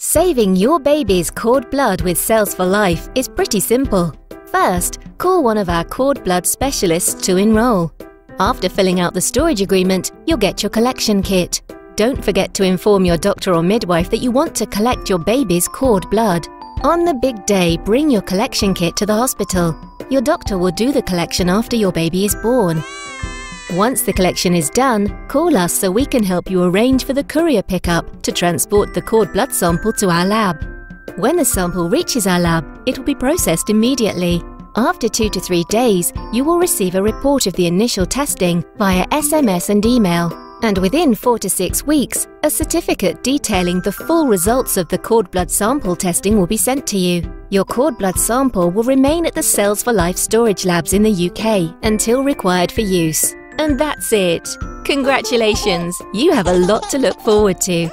Saving your baby's cord blood with Cells4Life is pretty simple. First, call one of our cord blood specialists to enroll. After filling out the storage agreement, you'll get your collection kit. Don't forget to inform your doctor or midwife that you want to collect your baby's cord blood. On the big day, bring your collection kit to the hospital. Your doctor will do the collection after your baby is born. Once the collection is done, call us so we can help you arrange for the courier pickup to transport the cord blood sample to our lab. When the sample reaches our lab, it will be processed immediately. After two to three days, you will receive a report of the initial testing via SMS and email. And within four to six weeks, a certificate detailing the full results of the cord blood sample testing will be sent to you. Your cord blood sample will remain at the Cells4Life storage labs in the UK until required for use. And that's it. Congratulations! You have a lot to look forward to.